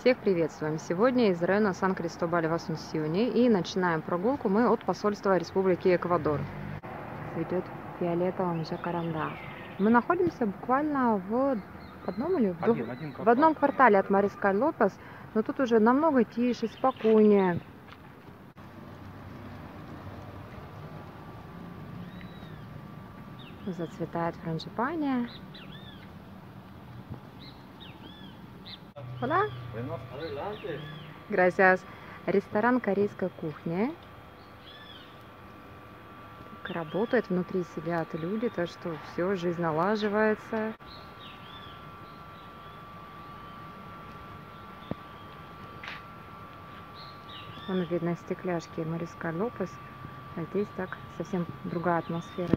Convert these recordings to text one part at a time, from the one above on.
Всех приветствуем! Сегодня из района Сан-Кристобаль в и начинаем прогулку мы от посольства Республики Эквадор. Цветет фиолетовым жакаранда. Мы находимся буквально в одном или в, Один, один в одном квартале от Марискаль Лопес, но тут уже намного тише, спокойнее. Зацветает франжипания. Hola. Gracias. Ресторан корейской кухни. Так, работает, внутри сидят люди, так что все, жизнь налаживается. Вон видно стекляшки Мариска Лопес. А здесь так совсем другая атмосфера.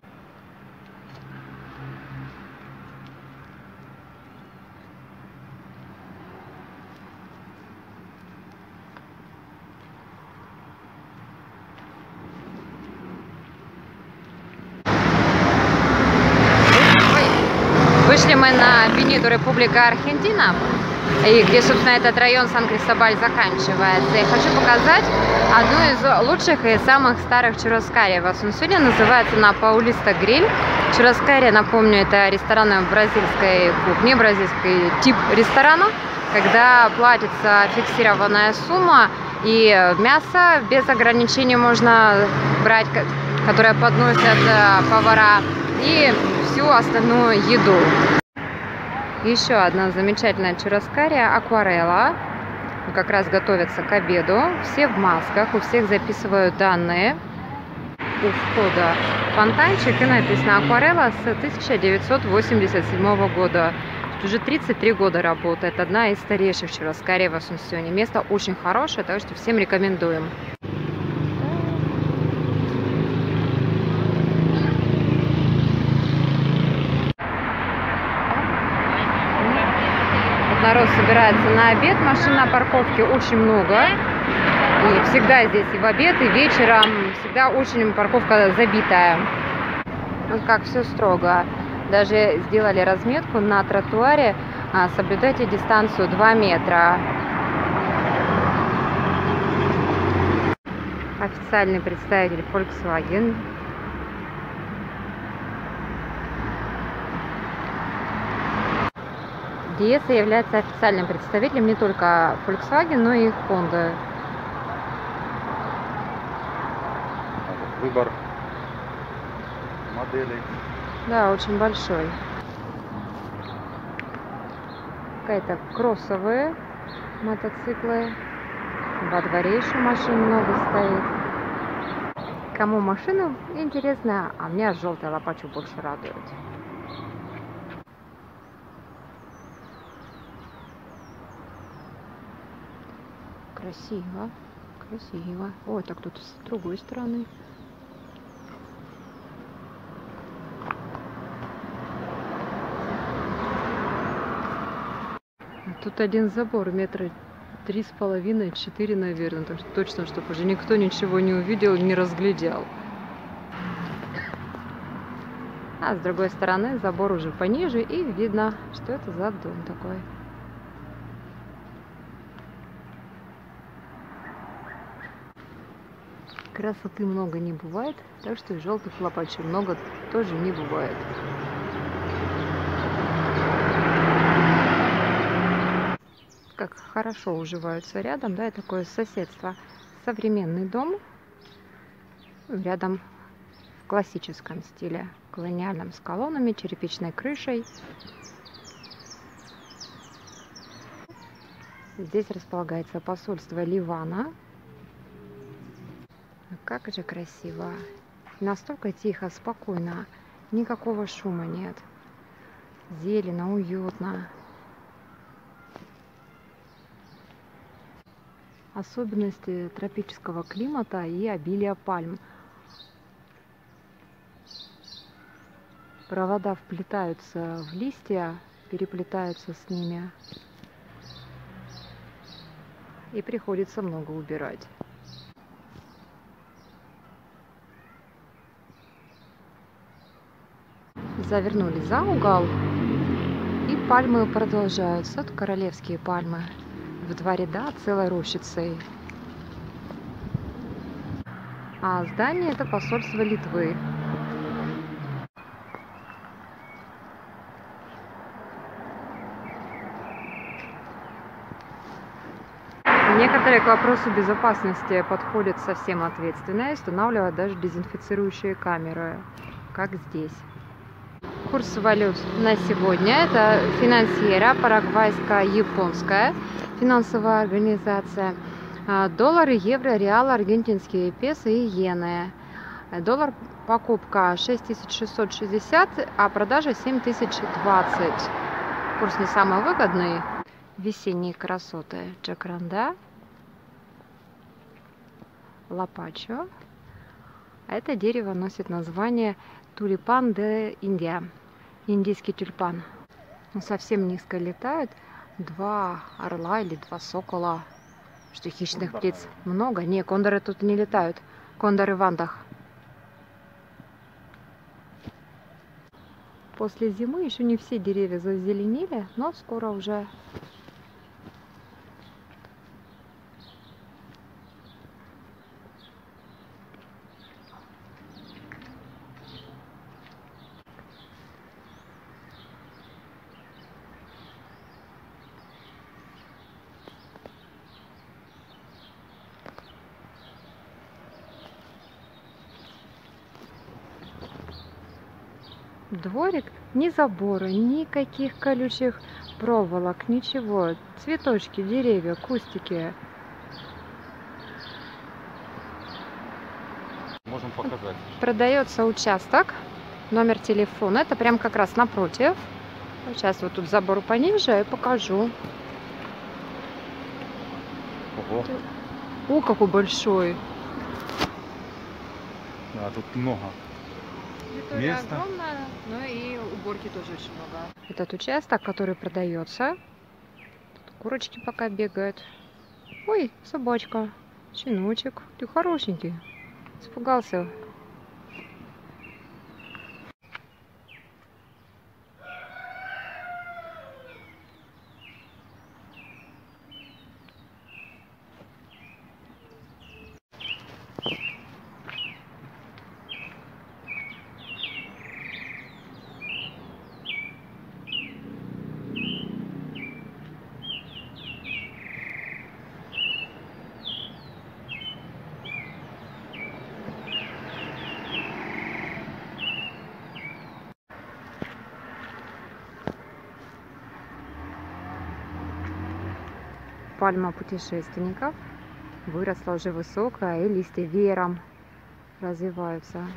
Вышли мы на Бениту Республика Аргентина, и где, собственно, этот район Сан-Кристобаль заканчивается. И хочу показать одну из лучших и самых старых чурраскари в Асунсюне. Называется она Паулиста Гриль. Чурраскари, напомню, это рестораны бразильской кухни, бразильский тип ресторана, когда платится фиксированная сумма, и мясо без ограничений можно брать, ко- которое подносят э, повара, и всю остальную еду. Еще одна замечательная чурраскария акварелла. Как раз готовятся к обеду. Все в масках, у всех записывают данные. У входа фонтанчик и написано акварелла с 1987 года. Уже 33 года работает. Одна из старейших чурраскарий в Асунсьоне. Место очень хорошее, так что всем рекомендуем. Вот народ собирается на обед, машин на парковке очень много. И всегда здесь и в обед, и вечером, всегда очень парковка забитая. Вот как все строго. Даже сделали разметку на тротуаре, а, соблюдайте дистанцию 2 метра. Официальный представитель Volkswagen. Диеса является официальным представителем не только Volkswagen, но и Honda. Выбор моделей. Да, очень большой. Какая-то кроссовые мотоциклы. Во дворе еще машин много стоит. Кому машина интересная, а меня желтая лопачу больше радует. Красиво, красиво. Ой, так тут с другой стороны. Тут один забор метра три с половиной, четыре, наверное. Так что точно, чтобы уже никто ничего не увидел, не разглядел. А с другой стороны забор уже пониже и видно, что это за дом такой. Красоты много не бывает, так что и желтых лопачей много тоже не бывает. как хорошо уживаются рядом, да, и такое соседство. Современный дом рядом в классическом стиле, колониальном с колоннами, черепичной крышей. Здесь располагается посольство Ливана. Как же красиво. Настолько тихо, спокойно. Никакого шума нет. Зелено, уютно. особенности тропического климата и обилия пальм. Провода вплетаются в листья, переплетаются с ними. И приходится много убирать. Завернули за угол, и пальмы продолжаются. Вот королевские пальмы в два ряда целой рощицей. А здание это посольство Литвы. Некоторые к вопросу безопасности подходят совсем ответственно и устанавливают даже дезинфицирующие камеры, как здесь. Курс валют на сегодня – это финансьера парагвайско-японская финансовая организация. А, доллары, евро, реалы, аргентинские песо и иены. Доллар покупка 6660, а продажа 7020. Курс не самый выгодный. Весенние красоты Джакранда лапачо. А это дерево носит название тулипан де Индия, индийский тюльпан. Он совсем низко летает. Два орла или два сокола. Что хищных птиц много? Не, кондоры тут не летают. Кондоры в Андах. После зимы еще не все деревья зазеленели, но скоро уже дворик, ни забора, никаких колючих проволок, ничего. Цветочки, деревья, кустики. Можем показать. Продается участок, номер телефона. Это прям как раз напротив. Сейчас вот тут забор пониже и покажу. Ого. О, какой большой. Да, тут много. Территория Место. огромная, но и уборки тоже очень много. Этот участок, который продается. Тут курочки пока бегают. Ой, собачка, щеночек. Ты хорошенький. Испугался. Пальма путешественников. Выросла уже высокая, и листья веером развиваются.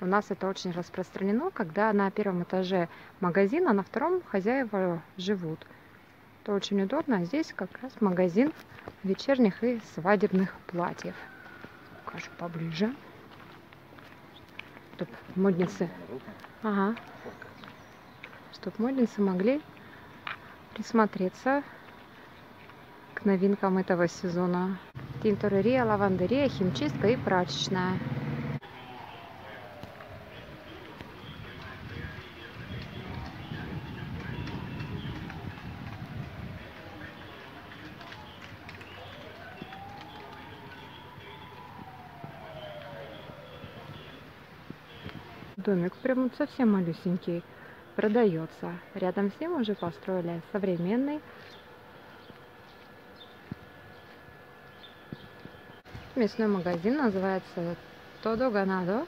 У нас это очень распространено, когда на первом этаже магазина, на втором хозяева живут. Это очень удобно. А здесь как раз магазин вечерних и свадебных платьев. Покажу поближе. Чтоб модницы, ага, чтоб модницы могли присмотреться к новинкам этого сезона. Тинторерия, лавандерия, химчистка и прачечная. Домик прям совсем малюсенький продается. Рядом с ним уже построили современный Мясной магазин называется Todo Ganado.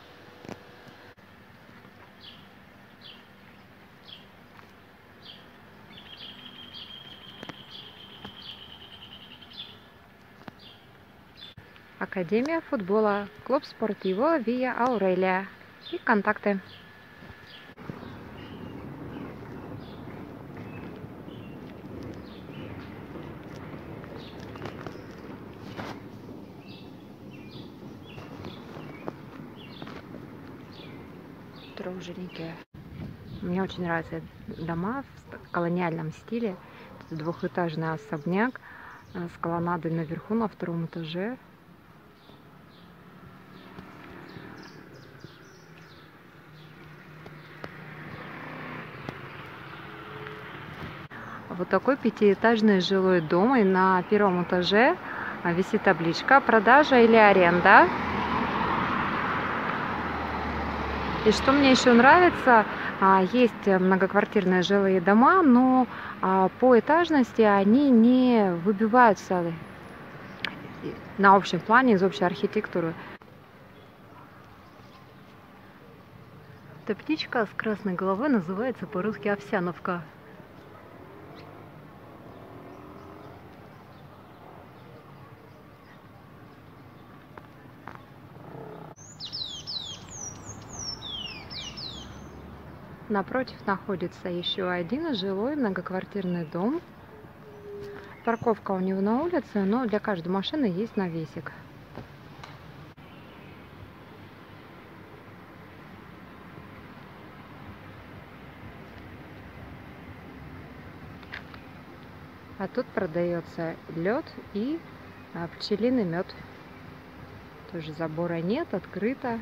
Академия футбола, клуб спортиво Вия Аурелия и контакты. Труженики. Мне очень нравятся дома в колониальном стиле. Это двухэтажный особняк э, с колоннадой наверху на втором этаже. Вот такой пятиэтажный жилой дом, и на первом этаже а, висит табличка «Продажа или аренда». И что мне еще нравится, а, есть многоквартирные жилые дома, но а, по этажности они не выбиваются на общем плане из общей архитектуры. Эта птичка с красной головой называется по-русски овсяновка. Напротив находится еще один жилой многоквартирный дом. Парковка у него на улице, но для каждой машины есть навесик. А тут продается лед и а, пчелиный мед. Тоже забора нет, открыто.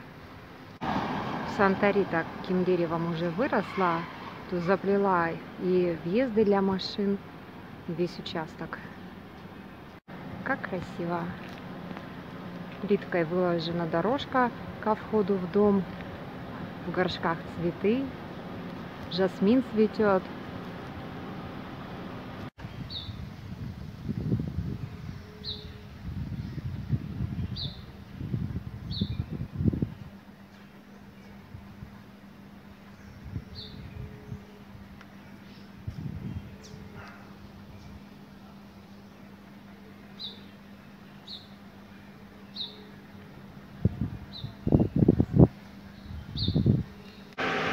Санта-Рита каким деревом уже выросла, то заплела и въезды для машин, весь участок. Как красиво. Плиткой выложена дорожка ко входу в дом. В горшках цветы. Жасмин цветет.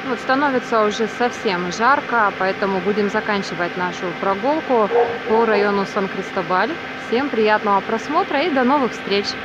Вот становится уже совсем жарко, поэтому будем заканчивать нашу прогулку по району Сан-Кристобаль. Всем приятного просмотра и до новых встреч!